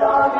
Lord.